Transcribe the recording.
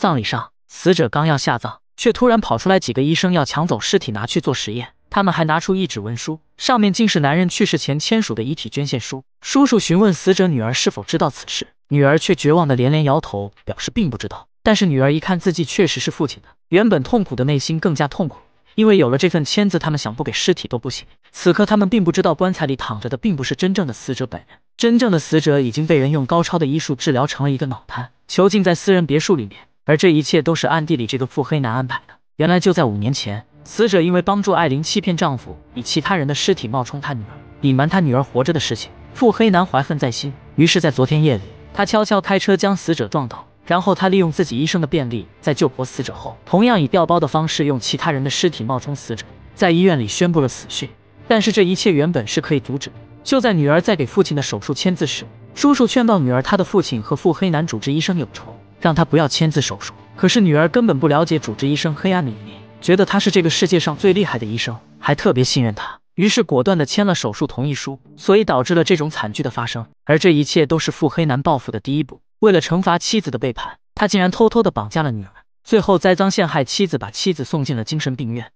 葬礼上，死者刚要下葬，却突然跑出来几个医生要抢走尸体拿去做实验。他们还拿出一纸文书，上面竟是男人去世前签署的遗体捐献书。叔叔询问死者女儿是否知道此事，女儿却绝望的连连摇头，表示并不知道。但是女儿一看字迹确实是父亲的，原本痛苦的内心更加痛苦，因为有了这份签字，他们想不给尸体都不行。此刻他们并不知道棺材里躺着的并不是真正的死者本人，真正的死者已经被人用高超的医术治疗成了一个脑瘫，囚禁在私人别墅里面。而这一切都是暗地里这个腹黑男安排的。原来就在五年前。死者因为帮助艾琳欺骗丈夫，以其他人的尸体冒充他女儿，隐瞒他女儿活着的事情。腹黑男怀恨在心，于是，在昨天夜里，他悄悄开车将死者撞倒，然后他利用自己医生的便利，在救活死者后，同样以调包的方式用其他人的尸体冒充死者，在医院里宣布了死讯。但是这一切原本是可以阻止。就在女儿在给父亲的手术签字时，叔叔劝告女儿，他的父亲和腹黑男主治医生有仇，让他不要签字手术。可是女儿根本不了解主治医生黑暗的一面。觉得他是这个世界上最厉害的医生，还特别信任他，于是果断的签了手术同意书，所以导致了这种惨剧的发生。而这一切都是腹黑男报复的第一步。为了惩罚妻子的背叛，他竟然偷偷的绑架了女儿，最后栽赃陷害妻子，把妻子送进了精神病院。